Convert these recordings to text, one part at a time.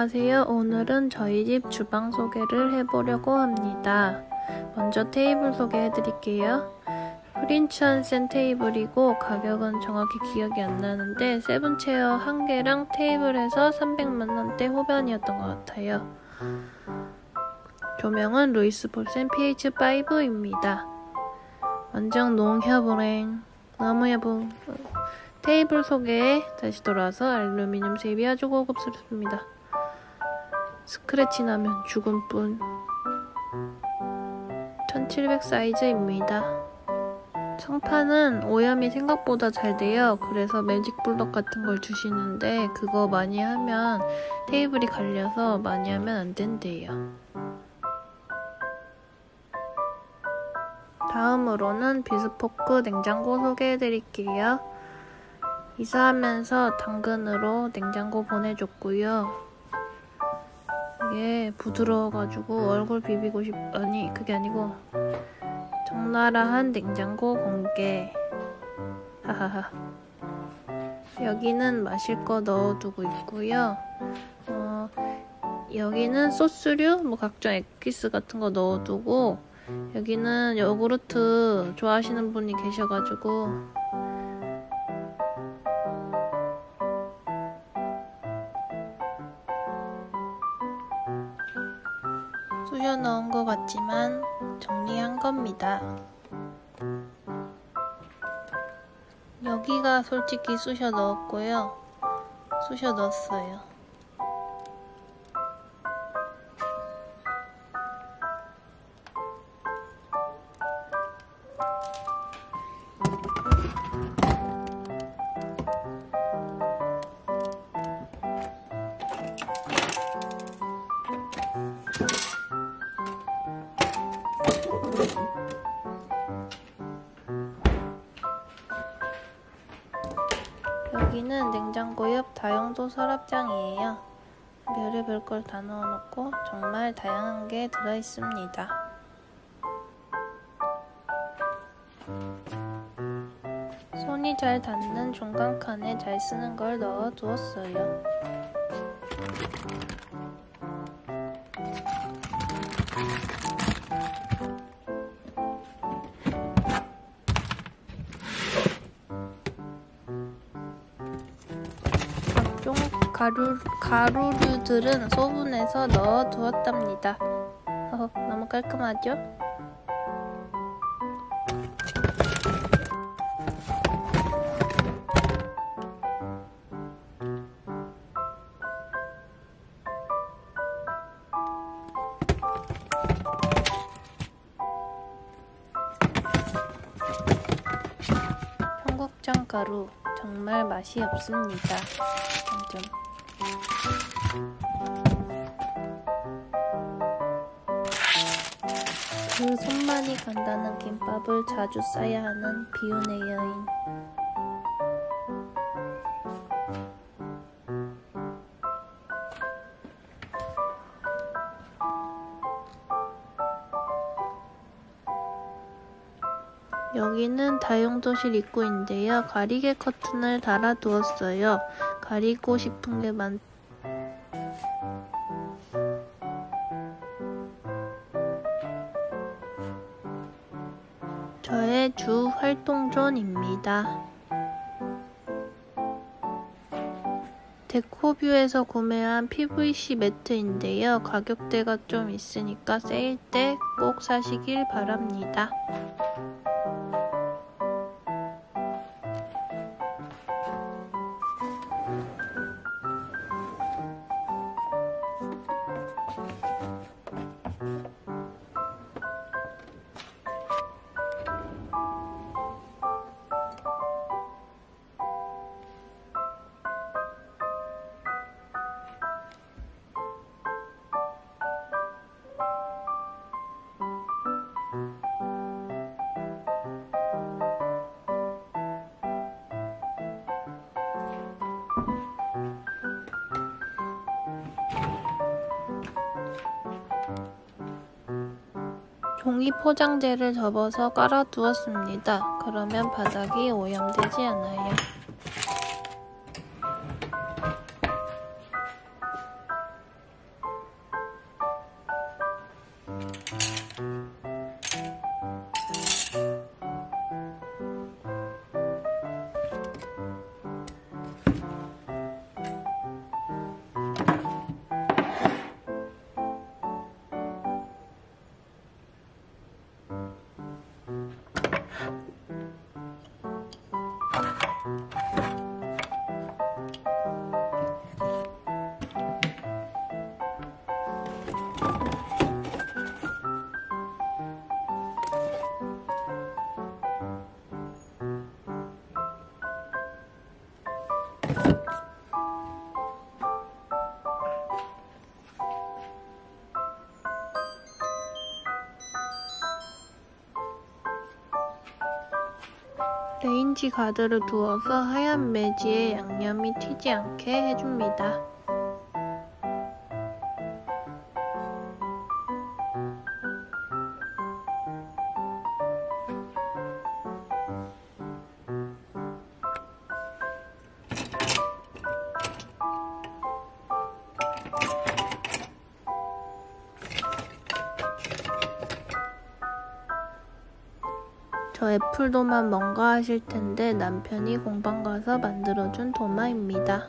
안녕하세요. 오늘은 저희 집 주방 소개를 해보려고 합니다. 먼저 테이블 소개해 드릴게요. 프린츠 한센 테이블이고 가격은 정확히 기억이 안 나는데 세븐체어 한 개랑 테이블에서 300만원대 후반이었던 것 같아요. 조명은 루이스 볼센 PH5입니다. 완전 농협은행 너무 예뻐. 테이블 소개에 다시 돌아와서 알루미늄 셉이 아주 고급스럽습니다. 스크래치 나면 죽은 뿐. 1700 사이즈입니다. 성판은 오염이 생각보다 잘 돼요. 그래서 매직 블럭 같은 걸 주시는데 그거 많이 하면 테이블이 갈려서 많이 하면 안 된대요. 다음으로는 비스포크 냉장고 소개해 드릴게요. 이사하면서 당근으로 냉장고 보내줬고요. 이게 부드러워가지고 얼굴 비비고 싶, 아니, 그게 아니고, 적나라한 냉장고 공개. 하하하. 여기는 마실 거 넣어두고 있고요. 어, 여기는 소스류, 뭐 각종 엑기스 같은 거 넣어두고, 여기는 요구르트 좋아하시는 분이 계셔가지고, 솔직히 쑤셔 넣었고요. 쑤셔 넣었어요. 고옆 다용도 서랍장이에요. 별의별 걸 다 넣어놓고 정말 다양한 게 들어있습니다. 손이 잘 닿는 중간 칸에 잘 쓰는 걸 넣어 두었어요. 각종 가루, 가루류들은 소분해서 넣어 두었답니다. 어, 너무 깔끔하죠? 정말 맛이 없습니다. 점점. 그 손만이 간다는 김밥을 자주 싸야 하는 비운의 여인. 다용도실 입구인데요. 가리개 커튼을 달아두었어요. 가리고 싶은 게 많... 저의 주 활동존입니다. 데코뷰에서 구매한 PVC 매트인데요. 가격대가 좀 있으니까 세일 때 꼭 사시길 바랍니다. 종이 포장재를 접어서 깔아두었습니다. 그러면 바닥이 오염되지 않아요. 김치 가득을 두어서 하얀 매지에 양념이 튀지 않게 해줍니다. 저 애플도만 뭔가 하실 텐데 남편이 공방 가서 만들어준 도마입니다.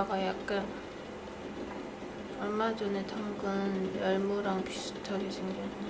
콜라가 약간 얼마 전에 담근 열무랑 비슷하게 생겼네.